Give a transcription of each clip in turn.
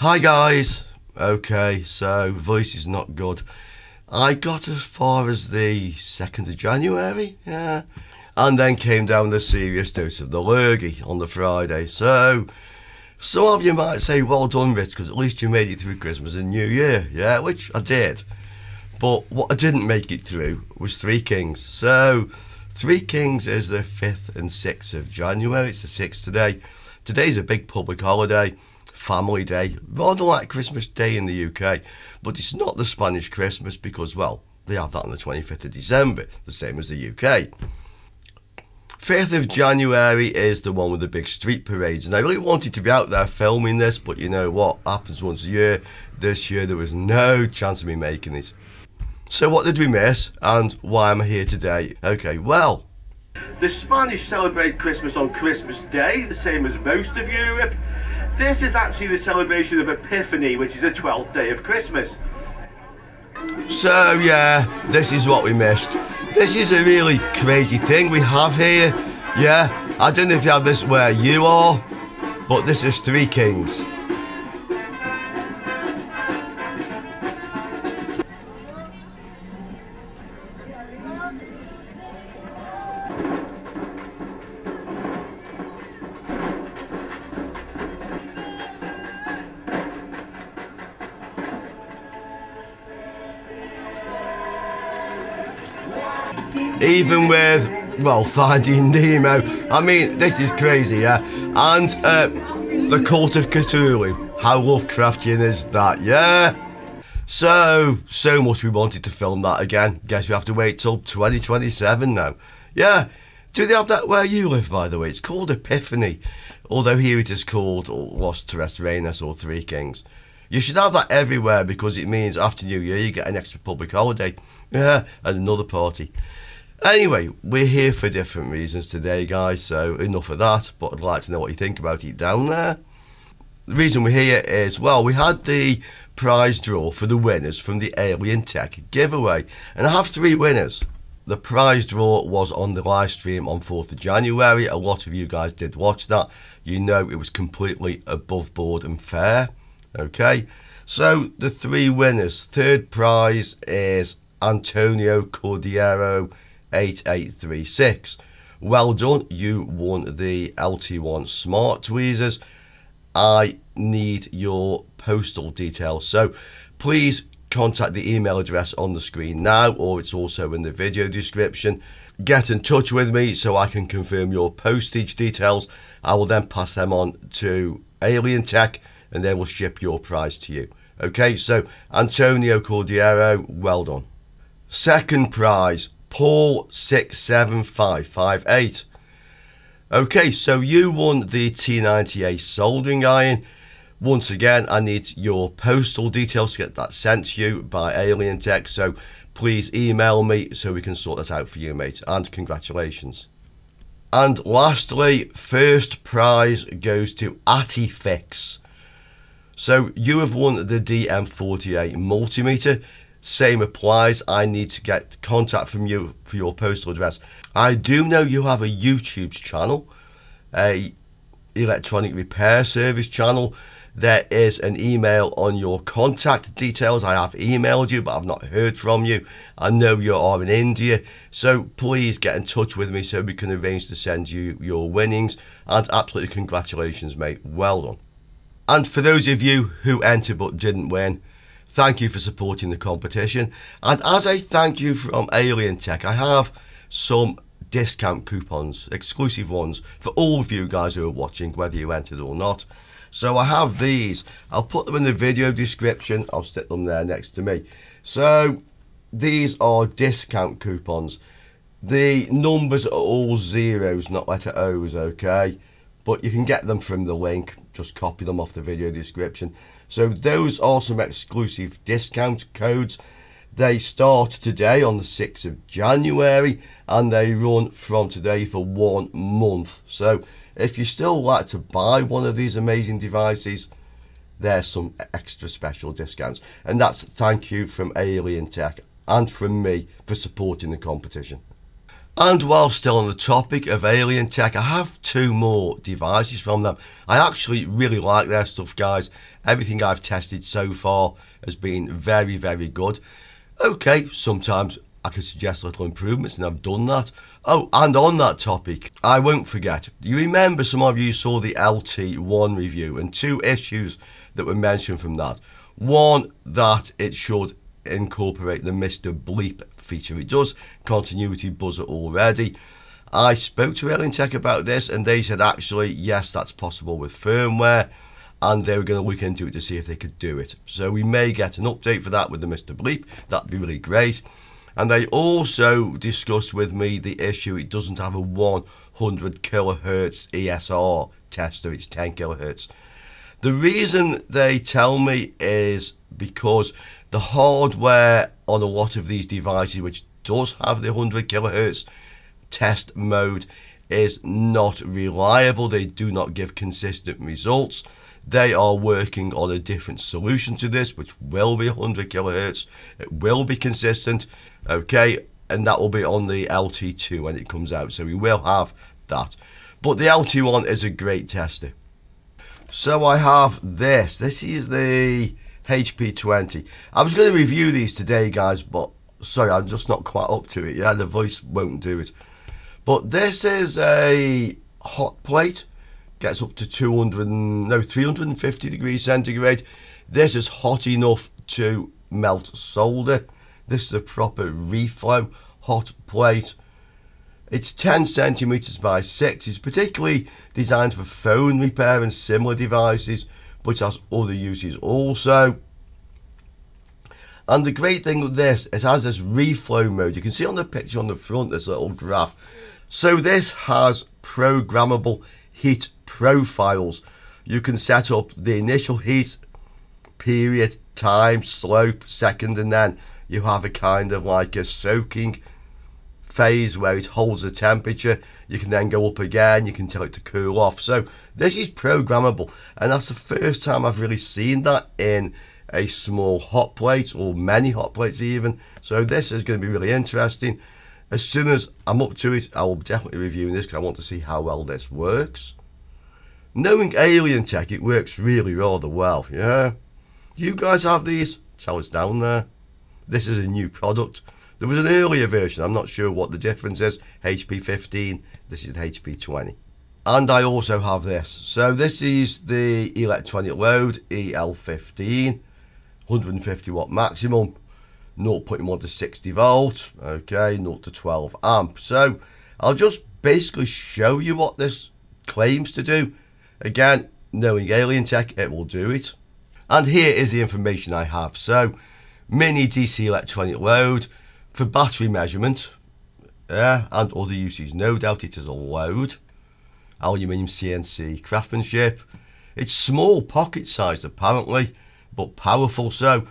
Hi guys. Okay, so voice is not good. I got as far as the 2nd of January, yeah, and then came down the serious dose of the lurgy on the Friday. So, some of you might say, well done, Rich, because at least you made it through Christmas and New Year, yeah, which I did. But what I didn't make it through was Three Kings. So, Three Kings is the 5th and 6th of January. It's the 6th today. Today's a big public holiday, family day, rather like Christmas Day in the UK. But it's not the Spanish Christmas because, well, they have that on the 25th of December, the same as the UK. 5th of January is the one with the big street parades, and I really wanted to be out there filming this, but you know what happens once a year. This year there was no chance of me making it. So what did we miss and why am I here today? Okay, well, the Spanish celebrate Christmas on Christmas Day, the same as most of Europe. This is actually the celebration of Epiphany, which is the 12th day of Christmas. So yeah, this is what we missed. This is a really crazy thing we have here. Yeah, I don't know if you have this where you are, but this is Three Kings. Even with well finding Nemo. I mean, this is crazy, yeah. And uh, the Cult of Cthulhu. How Lovecraftian is that, yeah? So, so much we wanted to film that again. Guess we have to wait till 2027 now. Yeah. Do they have that where you live, by the way? It's called Epiphany. Although here it is called Los Tres Reinos or Three Kings. You should have that everywhere because it means after New Year you get an extra public holiday. Yeah, and another party. Anyway, we're here for different reasons today, guys, so enough of that, but I'd like to know what you think about it down there. The reason we're here is, well, we had the prize draw for the winners from the Alientek giveaway, and I have three winners. The prize draw was on the live stream on 4th of January. A lot of you guys did watch that. You know it was completely above board and fair. Okay, so the three winners. Third prize is Antonio Cordiero 8836. Well done, you won the LT1 Smart Tweezers. I need your postal details. So please contact the email address on the screen now, or it's also in the video description. Get in touch with me so I can confirm your postage details. I will then pass them on to Alientek and they will ship your prize to you. Okay, so Antonio Cordiero, well done. Second prize, Paul six seven five five eight. Okay, so you won the T90A soldering iron. Once again, I need your postal details to get that sent to you by Alientek. So please email me so we can sort that out for you, mate. And congratulations. And lastly, first prize goes to Atifix. So you have won the DM40A multimeter. Same applies. I need to get contact from you for your postal address. I do know you have a YouTube channel, a electronic repair service channel. There is an email on your contact details. I have emailed you, but I've not heard from you. I know you are in India, so please get in touch with me so we can arrange to send you your winnings. And absolutely congratulations, mate. Well done. And for those of you who entered but didn't win, Thank you for supporting the competition. And as a thank you from Alientek, I have some discount coupons, exclusive ones, for all of you guys who are watching, whether you entered or not. So I have these. I'll put them in the video description. I'll stick them there next to me. So these are discount coupons. The numbers are all zeros, not letter O's, okay? But you can get them from the link. Just copy them off the video description. So those are some exclusive discount codes. They start today on the 6th of January and they run from today for one month. So if you still like to buy one of these amazing devices, there's some extra special discounts. And that's thank you from Alientek and from me for supporting the competition. And while still on the topic of Alientek, I have two more devices from them. I actually really like their stuff, guys. Everything I've tested so far has been very, very good. Okay, sometimes I could suggest little improvements, and I've done that. Oh, and on that topic, I won't forget. You remember some of you saw the LT1 review and two issues that were mentioned from that. One, that it should incorporate the Mr. Beep feature. It does continuity buzzer already. I spoke to Alientek about this and they said actually, yes, that's possible with firmware and they were going to look into it to see if they could do it. So we may get an update for that with the Mr. Beep. That'd be really great. And they also discussed with me the issue it doesn't have a 100 kilohertz ESR tester, it's 10 kilohertz. The reason they tell me is because the hardware on a lot of these devices, which does have the 100 kilohertz test mode, is not reliable. They do not give consistent results. They are working on a different solution to this, which will be 100 kilohertz. It will be consistent, okay, and that will be on the LT2 when it comes out. So we will have that. But the LT1 is a great tester. So I have this. This is the HP20. I was going to review these today, guys, but sorry, I'm just not quite up to it. Yeah, the voice won't do it. But this is a hot plate gets up to 200 no 350 degrees centigrade this is hot enough to melt solder this is a proper reflow hot plate it's 10 centimeters by 6 it's particularly designed for phone repair and similar devices but it has other uses also. And the great thing with this it has this reflow mode. You can see on the picture on the front this little graph. So this has programmable heat profiles. You can set up the initial heat period, time, slope, second, and then you have a kind of like a soaking phase where it holds the temperature. You can then go up again, you can tell it to cool off. So this is programmable, and that's the first time I've really seen that in a small hot plate or many hot plates even. So this is going to be really interesting. As soon as I'm up to it, I will definitely review this because I want to see how well this works. Knowing Alientek, it works really rather well, yeah? You guys have these? Tell us down there. This is a new product. There was an earlier version, I'm not sure what the difference is. HP 15, this is HP 20. And I also have this. So this is the electronic load EL15, 150 watt maximum, 0.1 to 60 volt, okay, 0 to 12 amp. So I'll just basically show you what this claims to do Again, knowing Alientek, it will do it. And here is the information I have. So, mini DC electronic load for battery measurement yeah, and other uses. No doubt it is a load. Aluminium CNC craftsmanship. It's small pocket sized apparently, but powerful. So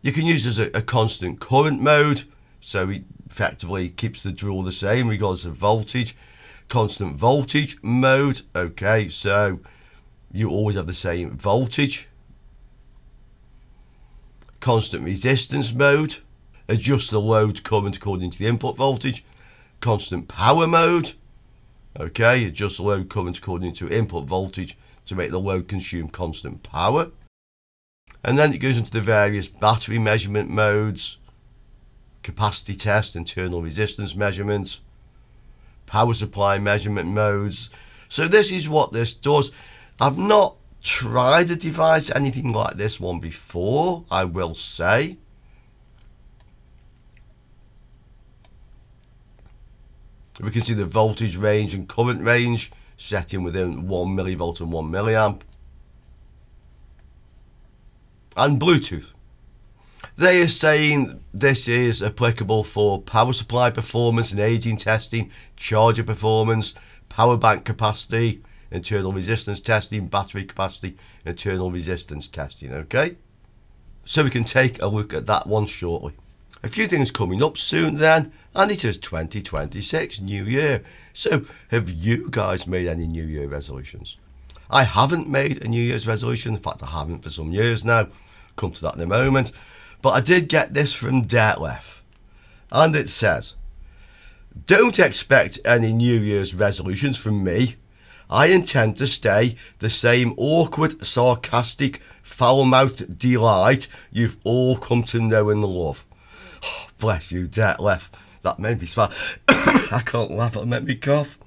you can use as a, a constant current mode. So it effectively keeps the drill the same regardless of voltage constant voltage mode. Okay, so you always have the same voltage. Constant resistance mode. Adjust the load current according to the input voltage. Constant power mode. Okay, adjust the load current according to input voltage to make the load consume constant power. And then it goes into the various battery measurement modes, capacity test, internal resistance measurements, power supply measurement modes. So this is what this does. I've not tried a device anything like this one before, I will say. We can see the voltage range and current range setting within 1 millivolt and 1 milliamp. And Bluetooth. They are saying this is applicable for power supply performance and aging testing, charger performance, power bank capacity, internal resistance testing, battery capacity, internal resistance testing, okay? So we can take a look at that one shortly. A few things coming up soon then, and it is 2026, New Year. So have you guys made any New Year resolutions? I haven't made a New Year's resolution, in fact I haven't for some years now. Come to that in a moment. But I did get this from Detlef. And it says, Don't expect any New Year's resolutions from me. I intend to stay the same awkward, sarcastic, foul-mouthed delight you've all come to know and love. Oh, bless you, Detlef. That made me smile. I can't laugh, it made me cough.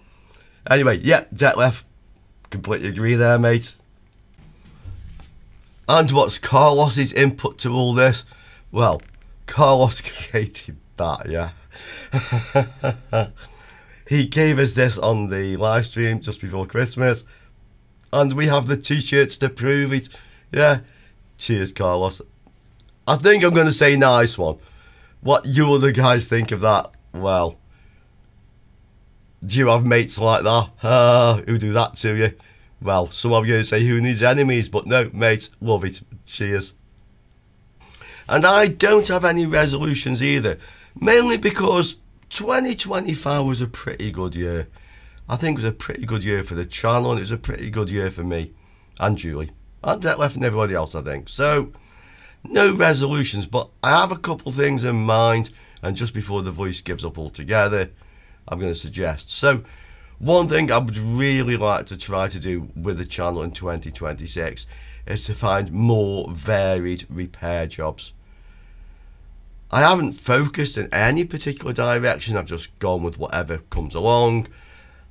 Anyway, yeah, Detlef. Completely agree there, mate. And what's Carlos's input to all this? Well, Carlos created that, yeah. he gave us this on the live stream just before Christmas. And we have the t-shirts to prove it. Yeah. Cheers, Carlos. I think I'm going to say nice one. What you other guys think of that? Well, do you have mates like that? Uh, who do that to you? Well, some of you say who needs enemies, but no, mate, love it. Cheers. And I don't have any resolutions either, mainly because 2025 was a pretty good year. I think it was a pretty good year for the channel and it was a pretty good year for me and Julie and Detlef and everybody else, I think. So, no resolutions, but I have a couple things in mind and just before the voice gives up altogether, I'm going to suggest. So, one thing I would really like to try to do with the channel in 2026 is to find more varied repair jobs. I haven't focused in any particular direction, I've just gone with whatever comes along.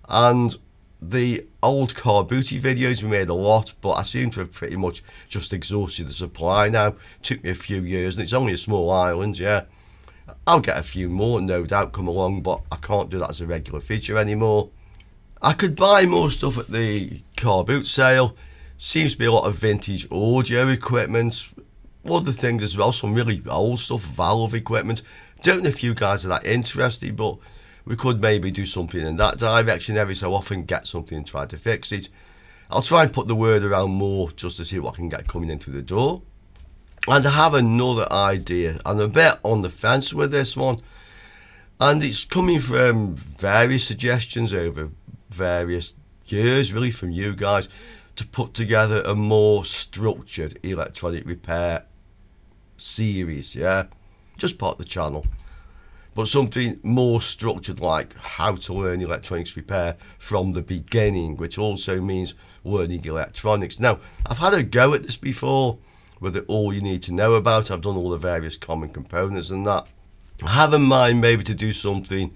And the old car booty videos we made a lot, but I seem to have pretty much just exhausted the supply now. Took me a few years and it's only a small island, yeah. I'll get a few more, no doubt, come along, but I can't do that as a regular feature anymore. I could buy more stuff at the car boot sale. Seems to be a lot of vintage audio equipment, other things as well, some really old stuff, valve equipment. Don't know if you guys are that interested, but we could maybe do something in that direction every so often, get something and try to fix it. I'll try and put the word around more just to see what I can get coming in through the door. And I have another idea. I'm a bit on the fence with this one. And it's coming from various suggestions over various years, really, from you guys, to put together a more structured electronic repair series, yeah? Just part of the channel. But something more structured like how to learn electronics repair from the beginning, which also means learning electronics. Now, I've had a go at this before with it all you need to know about. I've done all the various common components and that. I have in mind maybe to do something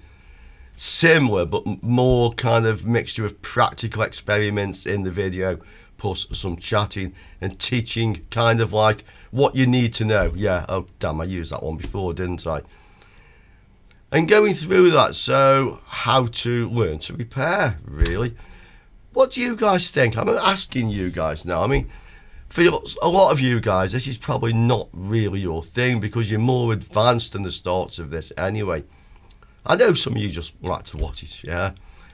similar but more kind of mixture of practical experiments in the video plus some chatting and teaching kind of like what you need to know. Yeah, oh damn, I used that one before, didn't I? And going through that, so how to learn to repair, really. What do you guys think? I'm asking you guys now. I mean, for a lot of you guys, this is probably not really your thing because you're more advanced in the starts of this anyway. I know some of you just like to watch it, yeah.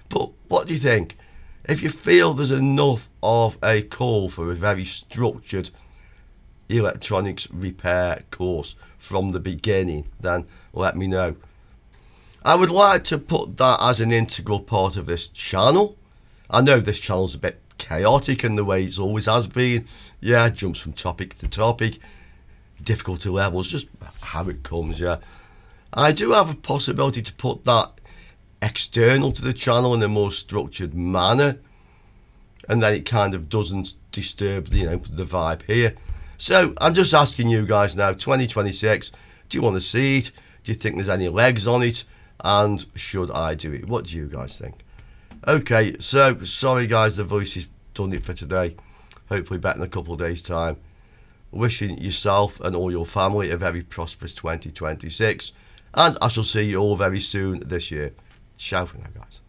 But what do you think? If you feel there's enough of a call for a very structured electronics repair course from the beginning, then let me know. I would like to put that as an integral part of this channel. I know this channel's a bit chaotic in the way it's always has been. Yeah, jumps from topic to topic. Difficulty levels, just how it comes, yeah. I do have a possibility to put that external to the channel in a more structured manner and then it kind of doesn't disturb you know the vibe here so i'm just asking you guys now 2026 do you want to see it do you think there's any legs on it and should i do it? What do you guys think? Okay so sorry guys the voice is done it for today. Hopefully back in a couple of days time. Wishing yourself and all your family a very prosperous 2026 and I shall see you all very soon this year. Ciao for now, guys.